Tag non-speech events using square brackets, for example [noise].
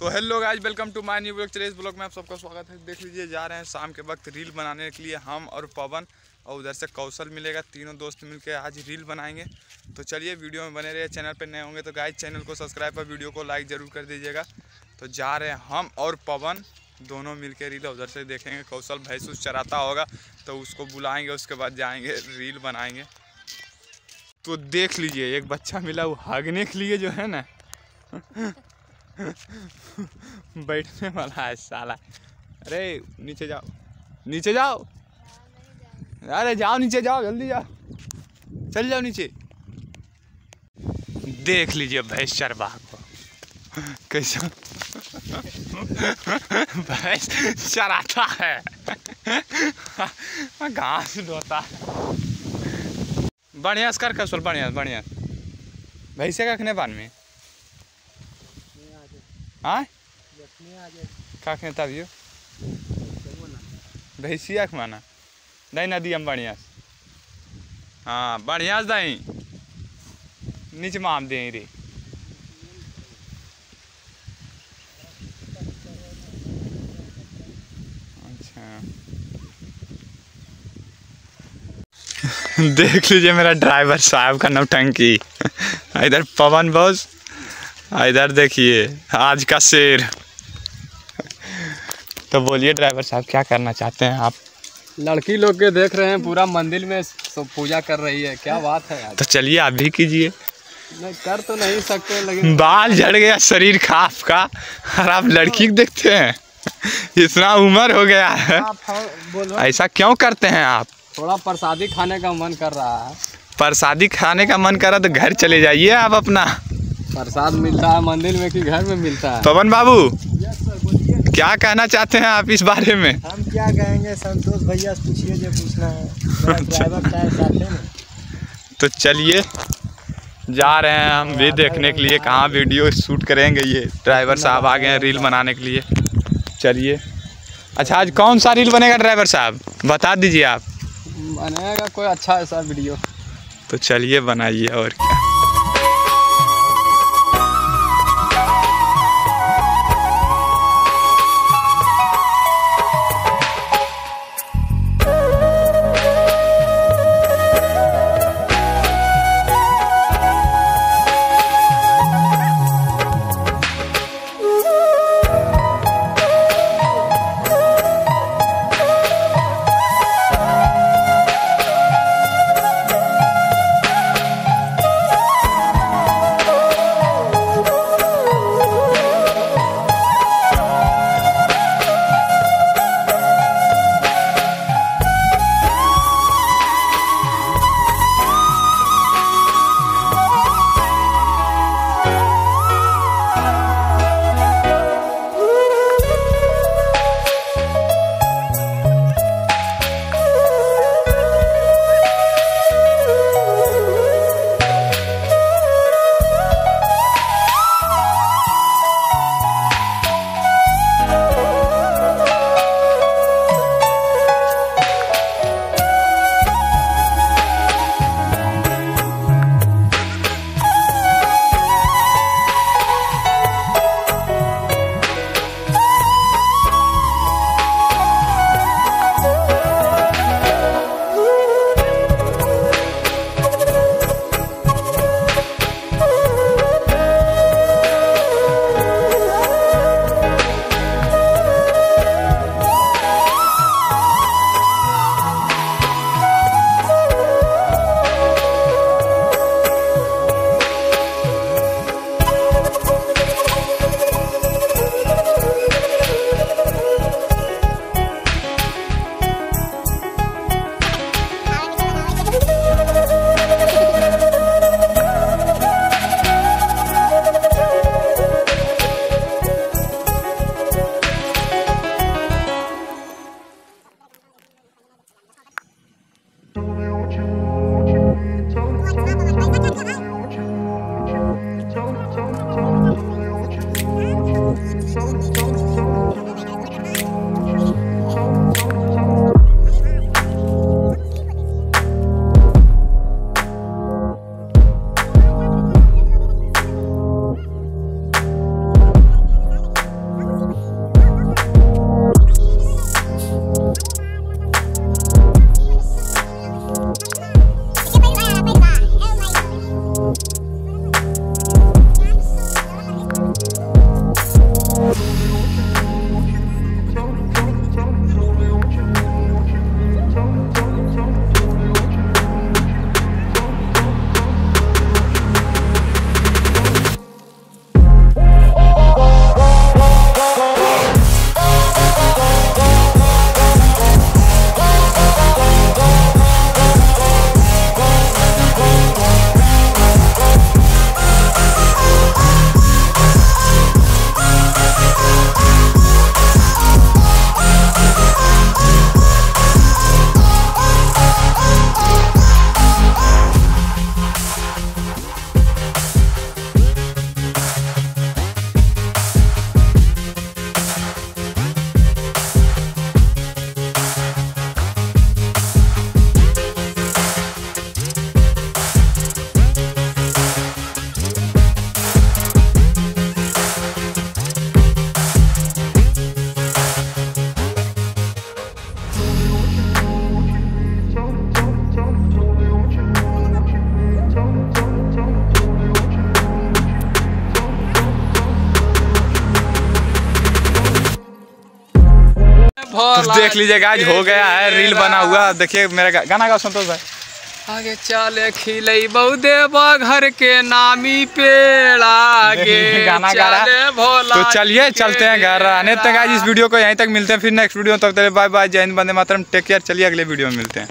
तो hello guys welcome to my new blog चलिए इस ब्लॉग में आप सबका स्वागत है। देख लीजिए, जा रहे हैं शाम के वक्त रील बनाने के लिए हम और पवन और उधर से कौशल मिलेगा। तीनों दोस्त मिलके आज रील बनाएँगे। तो चलिए, वीडियो में बने रहिए चैनल पर नए होंगे तो गाइज़ चैनल को सब्सक्राइब और वीडियो को लाइक ज़रूर कर दीजिएगा। तो जा रहे हैं हम और पवन, दोनों मिल के रील उधर से देखेंगे। कौशल भैंस उस चराता होगा तो उसको बुलाएँगे, उसके बाद जाएँगे रील बनाएँगे। तो देख लीजिए, एक बच्चा मिला, वो भागने के लिए जो है ना [laughs] बैठने वाला है साला। अरे, नीचे जाओ। नीचे जाओ। अरे, जाओ, नीचे जाओ, जल्दी जाओ। चल जाओ नीचे। देख लीजिए भैंस चरवाह को। कैसा? भैंस चराता है। घास है। बढ़िया कर कसल बढ़िया बढ़िया। भैंसे का खने पान में। हाँ का खने तब भैंसिया के माना। दही नदी हम बढ़िया हाँ बढ़िया दही नीचे माम दे रे। अच्छा। देख लीजिए मेरा ड्राइवर साहब का नौटंकी। इधर पवन बॉस। इधर देखिए आज का शेर। तो बोलिए ड्राइवर साहब क्या करना चाहते हैं आप? लड़की लोग के देख रहे हैं पूरा मंदिर में सब पूजा कर रही है। क्या बात है यार। तो चलिए आप भी कीजिए। नहीं कर तो नहीं सकते लेकिन बाल झड़ गया शरीर खाफ का और आप लड़की देखते हैं। इतना उम्र हो गया है। आप हाँ, ऐसा क्यों करते हैं आप? थोड़ा प्रसादी खाने का मन कर रहा है। प्रसादी खाने का मन करा तो घर चले जाइए आप अपना। प्रसाद मिलता है मंदिर में कि घर में मिलता है। पवन बाबू क्या कहना चाहते हैं आप इस बारे में? हम क्या कहेंगे? संतोष भैया से पूछिए जो पूछना है। मेरा ड्राइवर टायर साथ है ना तो चलिए जा रहे हैं हम भी देखने के लिए कहाँ वीडियो शूट करेंगे ये ड्राइवर साहब आ गए हैं रील बनाने के लिए। चलिए। अच्छा आज कौन सा रील बनेगा ड्राइवर साहब? बता दीजिए आप। बनेगा कोई अच्छा ऐसा वीडियो तो चलिए बनाइए और क्या। देख लीजिए आज हो गया है रील बना हुआ देखिए मेरा गाना गाओ संतोष भाई। आगे चले खिलई बहुदेवा घर के नामी पेड़ा आगे। [laughs] गाना गा रहा है। तो चलिए चलते हैं घर। आने तक आज इस वीडियो को यहीं तक मिलते हैं फिर नेक्स्ट वीडियो तक बाय बाय जय हिंद बंदे मातरम टेक केयर चलिए अगले वीडियो में मिलते हैं।